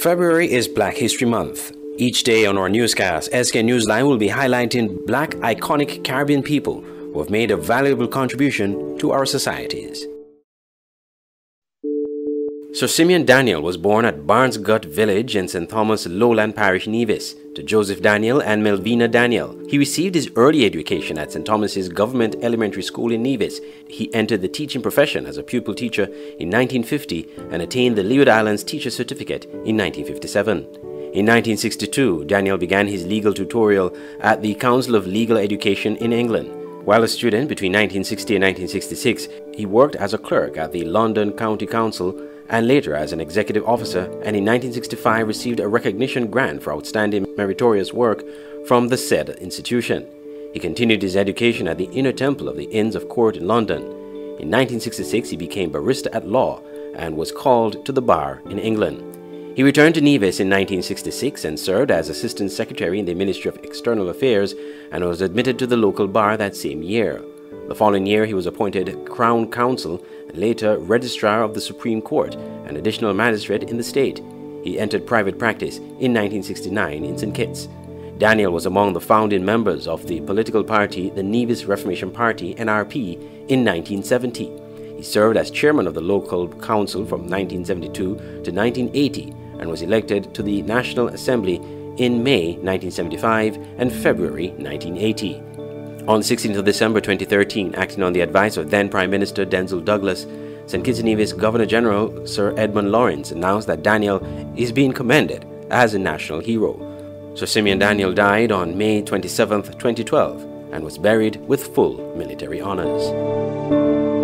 February is Black History Month. Each day on our newscast, SKN Newsline will be highlighting black iconic Caribbean people who have made a valuable contribution to our societies. Sir Simeon Daniel was born at Barnes Ghaut Village in St. Thomas Lowland Parish, Nevis, to Joseph Daniel and Melvina Daniel. He received his early education at St. Thomas's Government Elementary School in Nevis. He entered the teaching profession as a pupil teacher in 1950 and attained the Leeward Islands Teacher Certificate in 1957. In 1962, Daniel began his legal tutorial at the Council of Legal Education in England. While a student between 1960 and 1966, he worked as a clerk at the London County Council and later as an executive officer, and in 1965 received a recognition grant for outstanding meritorious work from the said institution. He continued his education at the Inner Temple of the Inns of Court in London. In 1966, he became barrister at law and was called to the bar in England. He returned to Nevis in 1966 and served as Assistant Secretary in the Ministry of External Affairs and was admitted to the local bar that same year. The following year, he was appointed Crown Counsel and later Registrar of the Supreme Court and additional magistrate in the state. He entered private practice in 1969 in St. Kitts. Daniel was among the founding members of the political party, the Nevis Reformation Party, NRP, in 1970. He served as chairman of the local council from 1972 to 1980 and was elected to the National Assembly in May 1975 and February 1980. On 16th of December 2013, acting on the advice of then Prime Minister Denzil Douglas, St. Kitts and Nevis Governor General Sir Edmund Lawrence announced that Daniel is being commended as a national hero. Sir Simeon Daniel died on May 27, 2012, and was buried with full military honors.